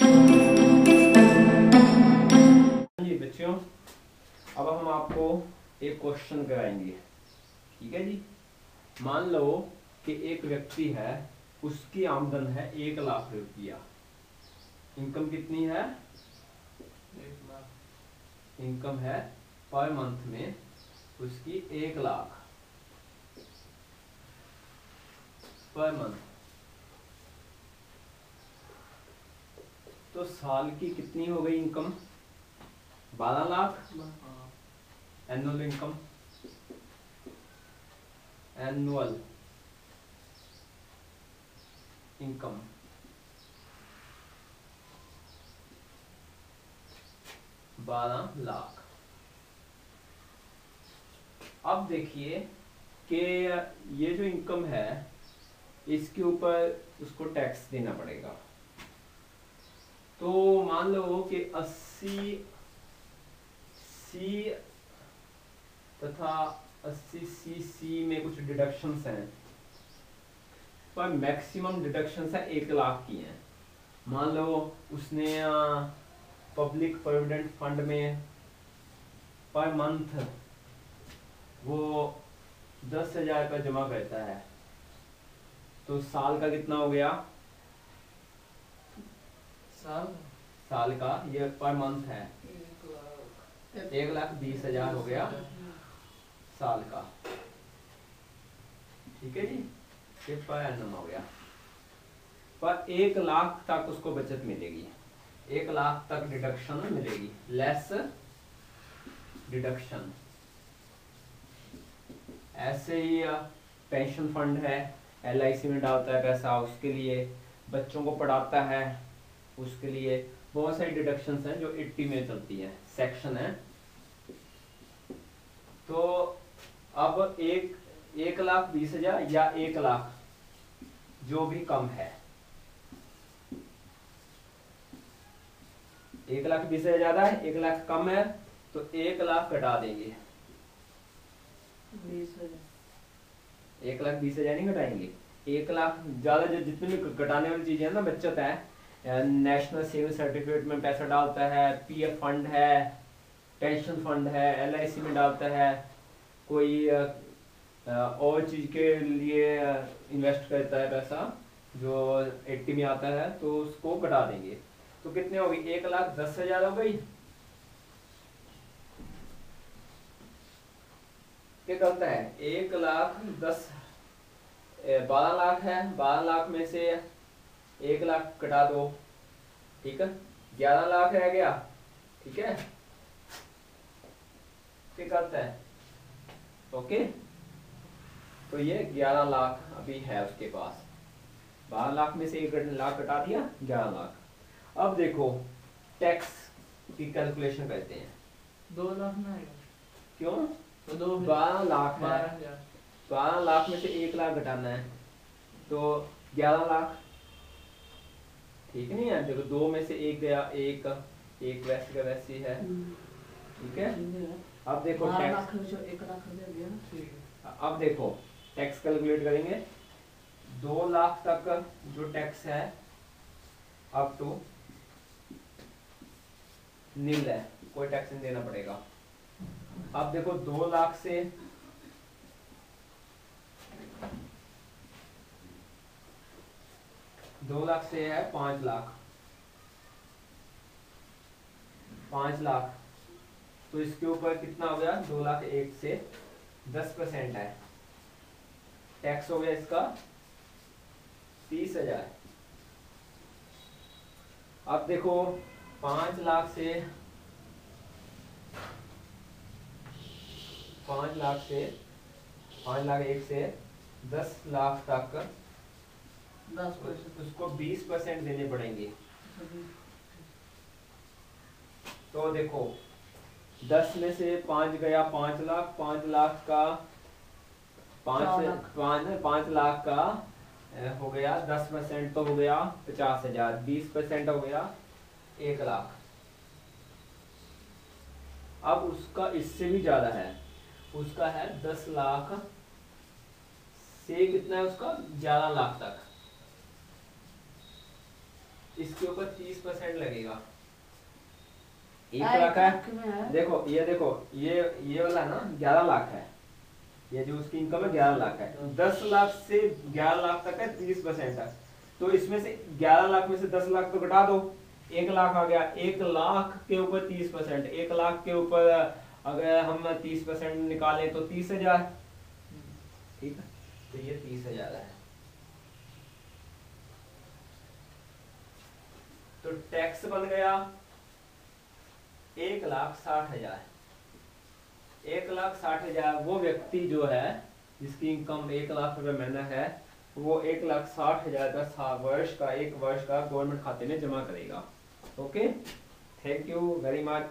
जी बच्चों अब हम आपको एक क्वेश्चन कराएँगे। ठीक है जी? मान लो कि एक व्यक्ति है उसकी आमदन है एक लाख रुपया। इनकम कितनी है? इनकम है पर मंथ में उसकी एक लाख। पर मंथ तो साल की कितनी हो गई इनकम बारह lakh? Annual income annual income बारह लाख। अब देखिए कि ये जो इनकम है, इसके ऊपर उसको टैक्स देना पड़ेगा। तो मान लो कि 80 सी तथा 80 सी सी में कुछ डिडक्शंस हैं। पर मैक्सिमम डिडक्शंस है एक लाख की हैं। मान लो उसने पब्लिक प्रोविडेंट फंड में पर मंथ वो दस हज़ार रुपया जमा करता है। तो साल का कितना हो गया? साल? साल का, ये पर मंथ है। एक लाख बीस हज़ार हो गया। साल का। ठीक है जी? ये पर एनम हो गया। पर एक लाख तक उसको बचत मिलेगी। एक लाख तक डिडक्शन मिलेगी। लेस डिडक्शन ऐसे ही पेंशन फंड है। एलआईसी में डालता है पैसा उसके लिए। बच्चों को पढ़ाता है। उसके लिए बहुत सारी डिडक्शंस हैं जो 80 में चलती है। सेक्शन है। तो अब एक एक लाख बीस हज़ार या एक लाख जो भी कम है। एक लाख बीस हज़ार ज़्यादा है एक लाख कम है तो एक लाख घटा देंगे। एक लाख बीस हज़ार नहीं घटाएँगे एक लाख ज़्यादा जो जितनी भी घटाने वाली चीज़ें हैं ना बचत है नेशनल सेविंग सर्टिफिकेट में पैसा डालता है पीएफ फंड है पेंशन फंड है एलआईसी में डालता है, कोई और चीज़ के लिए इन्वेस्ट करता है पैसा, जो 80 में आता है तो उसको घटा देंगे। तो कितने हो गई एक लाख दस हज़ार हो गई। क्या करता है। एक लाख दस बारह लाख है। बारह लाख में से एक लाख कटा दो ठीक है? ग्यारह लाख रह गया ठीक है? करता है। ओके? तो ये ग्यारह लाख अभी है उसके पास। बारह लाख में से एक लाख कटा दिया ग्यारह लाख। अब देखो टैक्स की कैलकुलेशन करते हैं। दो लाख में आएगा। क्यों? तो दो बारह लाख बारह लाख में से एक लाख घटाना है। तो ग्यारह लाख ठीक नहीं है? देखो दो में से एक गया एक एक वैसे का वैसे ही है। ठीक है? अब देखो टैक्स अब देखो टैक्स कैलकुलेट करेंगे। दो लाख तक जो टैक्स है अप टू नील है। कोई टैक्स नहीं देना पड़ेगा। अब देखो दो लाख से दो लाख से है, पाँच लाख। पाँच लाख। तो इसके ऊपर कितना हो गया? दो लाख एक से दस परसेंट है। टैक्स हो गया इसका तीस हज़ार। अब देखो, पाँच लाख से पाँच लाख से पाँच लाख एक से दस लाख तक उसको बीस परसेंट देने पड़ेंगे। तो देखो दस में से पाँच गया पाँच लाख पाँच लाख का पाँच। पाँच पाँच लाख का हो गया दस परसेंट तो हो गया पचास हज़ार बीस परसेंट हो गया एक लाख। अब उसका इससे भी ज़्यादा है। उसका है दस लाख से कितना है उसका? ग्यारह लाख तक। इसके ऊपर तीस परसेंट लगेगा। एक लाख है। है? देखो ये देखो ये ये वाला ना ग्यारह लाख है। ये जो उसकी इनकम है ग्यारह लाख है। दस लाख से ग्यारह लाख तक है तीस परसेंट है। तो इसमें से ग्यारह लाख में से दस लाख तो घटा दो। एक लाख आ गया। एक लाख के ऊपर तीस परसेंट। एक लाख के ऊपर अगर हम तीस परसेंट निकालें तो तीस हज़ार। ठीक है? तो ये तीस हज़ार है। तो टैक्स बन गया एक लाख साठ हज़ार। एक लाख साठ हज़ार वो व्यक्ति जो है, जिसकी इनकम एक लाख रुपए महीना है, वो एक लाख साठ हज़ार का वर्ष का, एक वर्ष का गवर्नमेंट खाते में जमा करेगा। Okay thank you very much